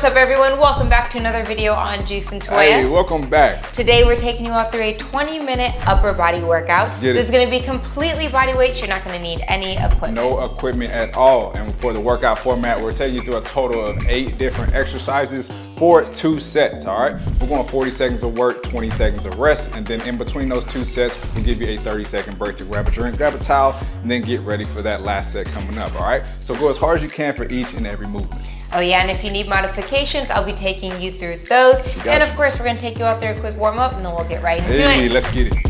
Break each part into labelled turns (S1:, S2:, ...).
S1: What's up everyone? Welcome back to another video on Juice and Toya.
S2: Hey, welcome back.
S1: Today we're taking you all through a 20 minute upper body workout. This is gonna be completely body weights. You're not gonna need any equipment.
S2: No equipment at all. And for the workout format, we're taking you through a total of eight different exercises for two sets, all right? We're going 40 seconds of work, 20 seconds of rest, and then in between those two sets, we'll give you a 30 second break to grab a drink, grab a towel, and then get ready for that last set coming up, all right? So go as hard as you can for each and every movement.
S1: Oh yeah, and if you need modifications, I'll be taking you through those. And
S2: you.
S1: of course, we're gonna take you out there a quick warm up and then we'll get right into
S2: Hey,
S1: it.
S2: let's get it.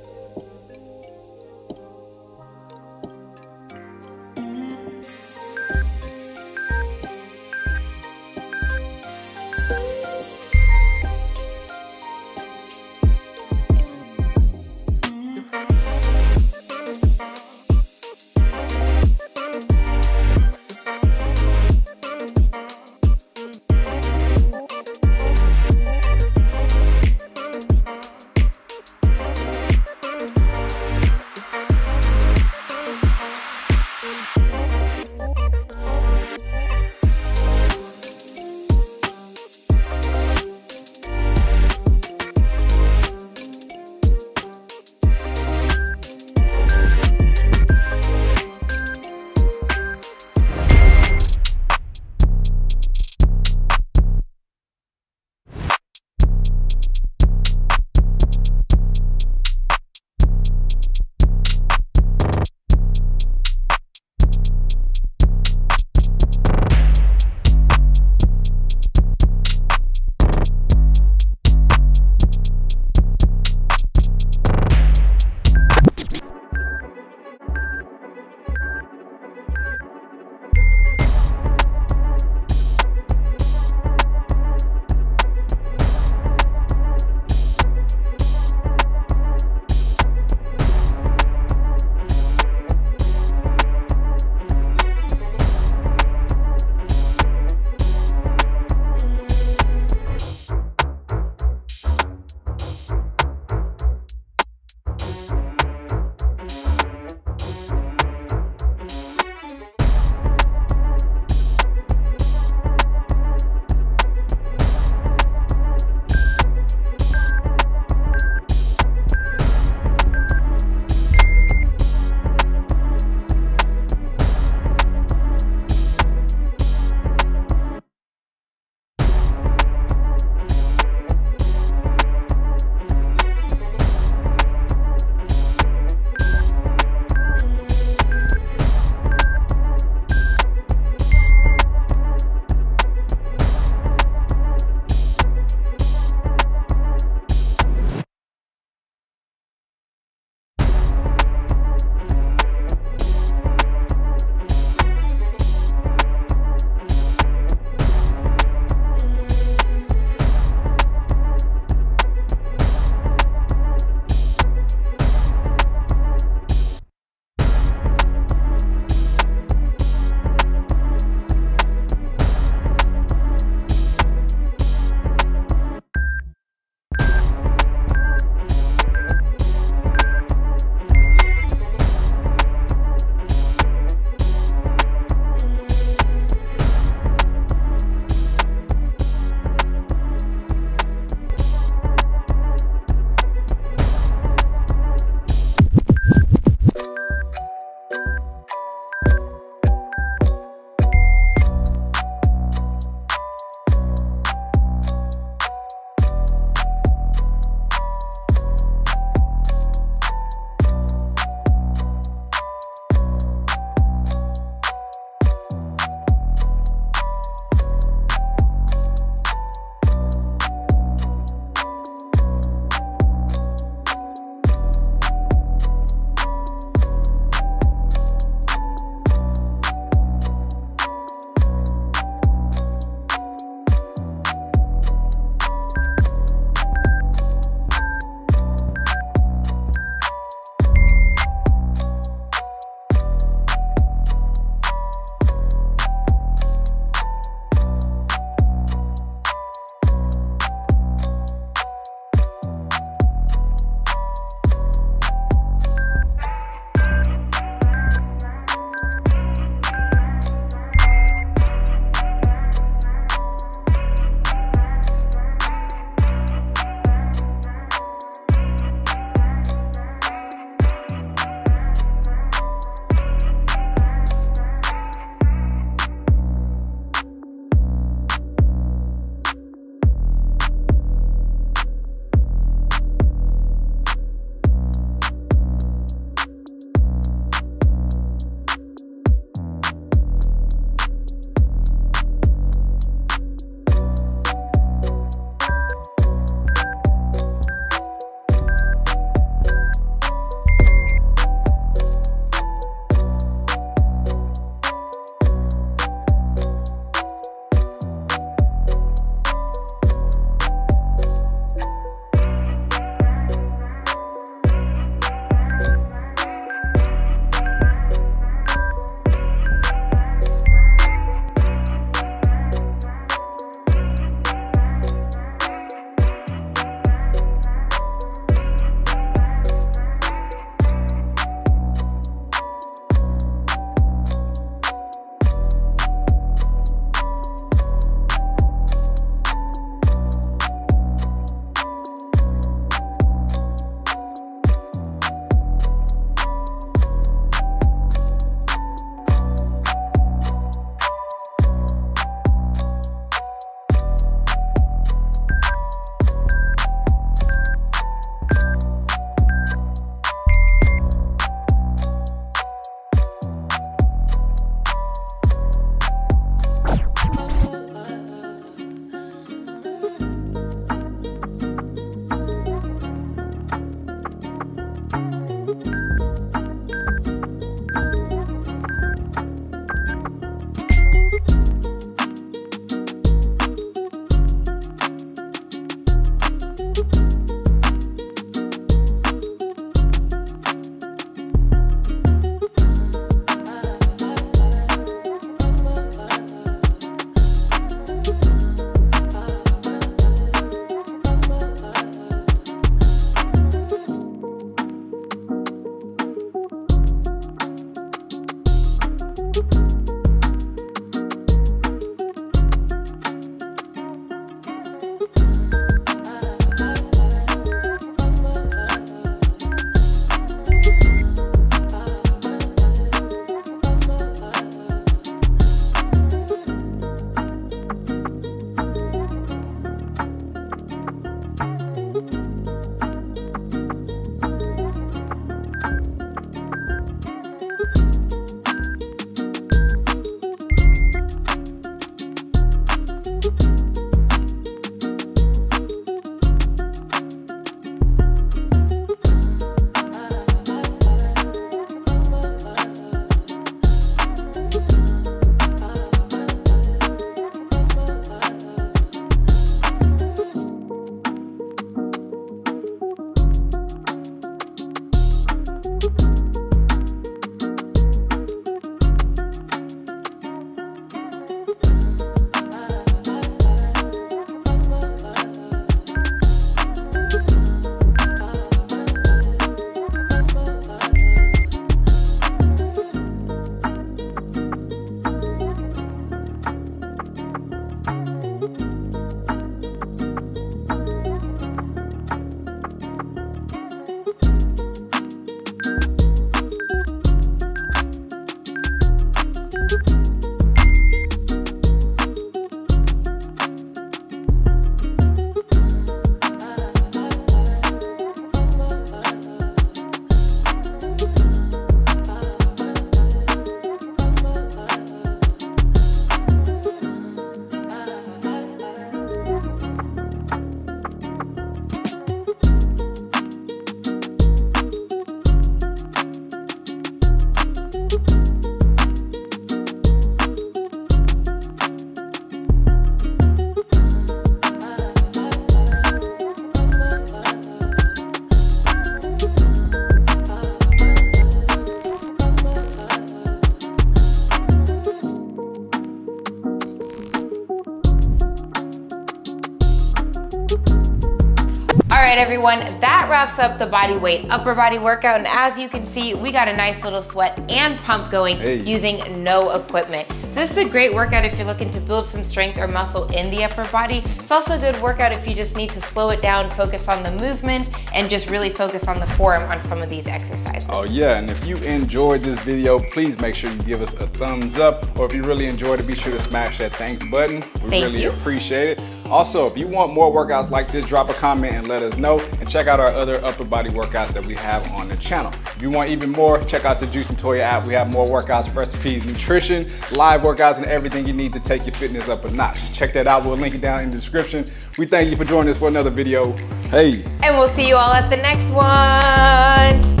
S1: Everyone, that wraps up the body weight upper body workout. And as you can see, we got a nice little sweat and pump going hey. using no equipment. This is a great workout if you're looking to build some strength or muscle in the upper body. It's also a good workout if you just need to slow it down, focus on the movements, and just really focus on the form on some of these exercises.
S2: Oh yeah, and if you enjoyed this video, please make sure you give us a thumbs up. Or if you really enjoyed it, be sure to smash that thanks button. We
S1: Thank
S2: really
S1: you.
S2: appreciate it. Also, if you want more workouts like this, drop a comment and let us know. And check out our other upper body workouts that we have on the channel. If you want even more, check out the Juice and Toya app. We have more workouts, recipes, nutrition, live workouts, and everything you need to take your fitness up a notch. Check that out. We'll link it down in the description. We thank you for joining us for another video. Hey.
S1: And we'll see you all at the next one.